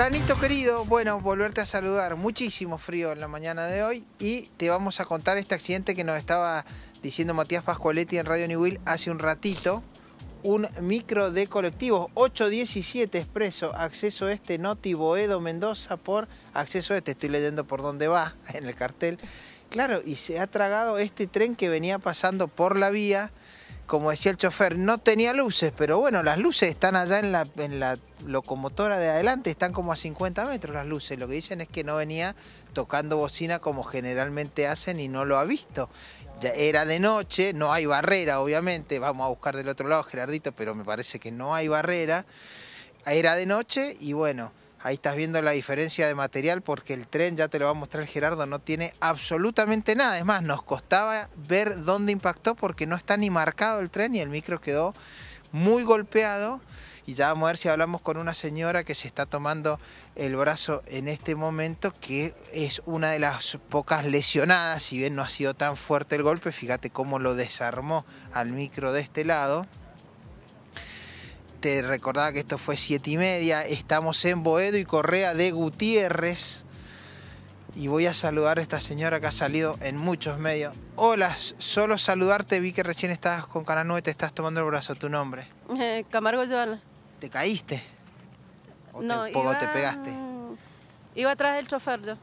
Danito querido, bueno, volverte a saludar. Muchísimo frío en la mañana de hoy y te vamos a contar este accidente que nos estaba diciendo Matías Pascualetti en Radio New Will hace un ratito. Un micro de colectivos 817 Expreso, acceso este, Noti Boedo Mendoza por acceso este. Estoy leyendo por dónde va en el cartel. Claro, y se ha tragado este tren que venía pasando por la vía como decía el chofer, no tenía luces, pero bueno, las luces están allá en la, locomotora de adelante, están como a 50 metros las luces. Lo que dicen es que no venía tocando bocina como generalmente hacen y no lo ha visto. Era de noche, no hay barrera, obviamente. Vamos a buscar del otro lado, Gerardito, pero me parece que no hay barrera. Era de noche y bueno, Ahí estás viendo la diferencia de material porque el tren, ya te lo va a mostrar Gerardo, no tiene absolutamente nada. Es más, nos costaba ver dónde impactó porque no está ni marcado el tren y el micro quedó muy golpeado. Y ya vamos a ver si hablamos con una señora que se está tomando el brazo en este momento, que es una de las pocas lesionadas, si bien no ha sido tan fuerte el golpe, fíjate cómo lo desarmó al micro de este lado te recordaba que esto fue siete y media. Estamos en Boedo y Correa de Gutiérrez. Y voy a saludar a esta señora que ha salido en muchos medios. Hola, solo saludarte. Vi que recién estabas con Canal 9, te estás tomando el brazo. ¿Tu nombre? Eh, Camargo Joana. ¿Te caíste? ¿O no, te, iba, te pegaste? Iba atrás del chofer yo.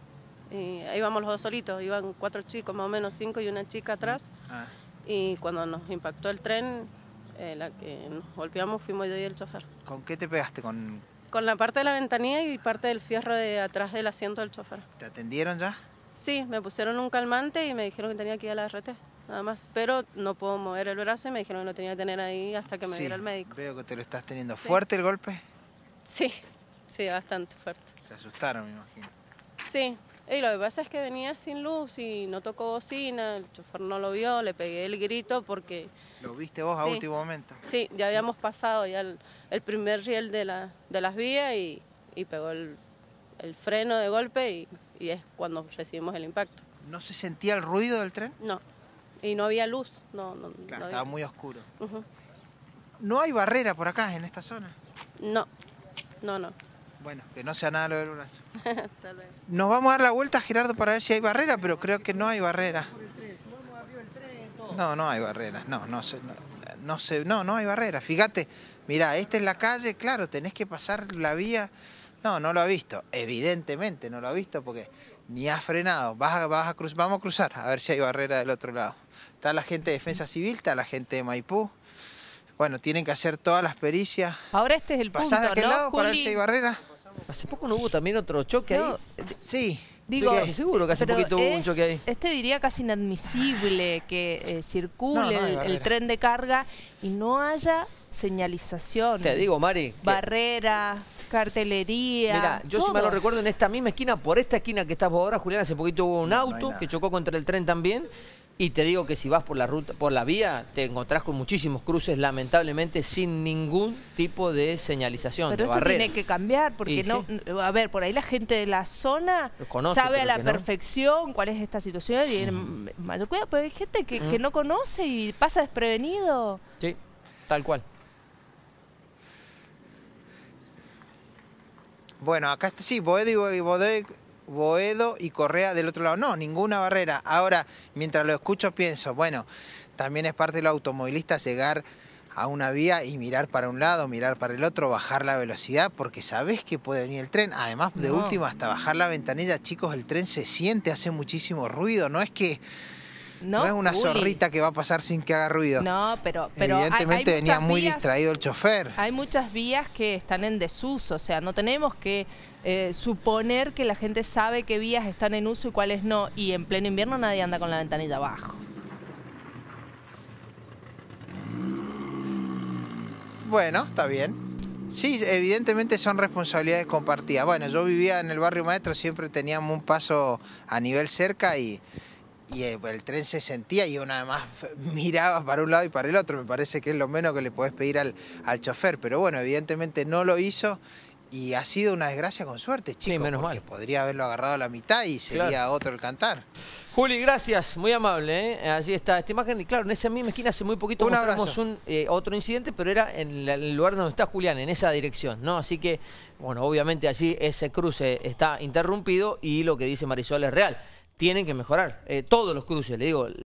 Y ahí íbamos los dos solitos. Iban cuatro chicos, más o menos cinco y una chica atrás. Ah. Y cuando nos impactó el tren, eh, la que nos golpeamos fuimos yo y el chofer. ¿Con qué te pegaste? ¿Con... Con la parte de la ventanilla y parte del fierro de atrás del asiento del chofer. ¿Te atendieron ya? Sí, me pusieron un calmante y me dijeron que tenía que ir a la RT, nada más. Pero no puedo mover el brazo y me dijeron que lo tenía que tener ahí hasta que me viera el médico. Veo que te lo estás teniendo. ¿Fuerte el golpe? Sí, sí, bastante fuerte. Se asustaron, me imagino. Sí, y lo que pasa es que venía sin luz y no tocó bocina, el chofer no lo vio, le pegué el grito porque... ¿Lo viste vos a último momento? Sí, ya habíamos pasado ya el, primer riel de, la, de las vías y, pegó el, freno de golpe y, es cuando recibimos el impacto. ¿No se sentía el ruido del tren? No, y no había luz. No, no, estaba muy oscuro. ¿No hay barrera por acá, en esta zona? No, no, no. Bueno, que no sea nada lo del brazo. Nos vamos a dar la vuelta, Gerardo, para ver si hay barrera, pero creo que no hay barrera. No, no hay barrera. No, no sé, no, sé, no, no hay barrera. Fíjate, mira, esta es la calle, claro, tenés que pasar la vía. No, no lo ha visto. Evidentemente no lo ha visto porque ni ha frenado. Vas a, vas a vamos a cruzar a ver si hay barrera del otro lado. Está la gente de Defensa Civil, está la gente de Maipú. Bueno, tienen que hacer todas las pericias. Ahora este es el punto, ¿Pasás de aquel lado para ver si hay barrera? Hace poco no hubo también otro choque ahí. Sí. Digo, seguro que hace poquito hubo un choque ahí. Este diría casi inadmisible que eh, circule el, tren de carga y no haya señalización. Te digo, Mari. Barrera, cartelería. Mira, yo si mal lo recuerdo, en esta misma esquina, por esta esquina que estás ahora, Julián, hace poquito hubo un auto que chocó contra el tren también. Y te digo que si vas por la ruta, por la vía, te encontrás con muchísimos cruces, lamentablemente, sin ningún tipo de señalización. Pero esto tiene que cambiar, porque no, a ver, por ahí la gente de la zona sabe a la perfección cuál es esta situación y mayor cuidado, pero hay gente que, que no conoce y pasa desprevenido. Sí, tal cual. Bueno, acá está, sí, Boedo y Boedo y Correa del otro lado. No, ninguna barrera. Ahora, mientras lo escucho, pienso, bueno, también es parte de los automovilistas llegar a una vía y mirar para un lado, mirar para el otro, bajar la velocidad, porque sabes que puede venir el tren. Además, de último, hasta bajar la ventanilla, chicos, el tren se siente, hace muchísimo ruido. No es que no, es una zorrita que va a pasar sin que haga ruido. No, pero, pero evidentemente venía muy distraído el chofer. Hay muchas vías que están en desuso, o sea, no tenemos que eh, suponer que la gente sabe qué vías están en uso y cuáles no. Y en pleno invierno nadie anda con la ventanilla abajo. Bueno, está bien. Sí, evidentemente son responsabilidades compartidas. Bueno, yo vivía en el barrio maestro, siempre teníamos un paso a nivel cerca y y eh, el tren se sentía y una más miraba para un lado y para el otro. Me parece que es lo menos que le podés pedir al, al chofer, pero bueno, evidentemente no lo hizo y ha sido una desgracia con suerte, chicos. Sí, menos mal. podría haberlo agarrado a la mitad y sería otro el cantar. Juli, gracias, muy amable. ¿eh? Allí está esta imagen. Y claro, en esa misma esquina hace muy poquito un mostramos un, eh, otro incidente, pero era en el lugar donde está Julián, en esa dirección. ¿no? Así que, bueno, obviamente allí ese cruce está interrumpido y lo que dice Marisol es real. Tienen que mejorar eh, todos los cruces, le digo.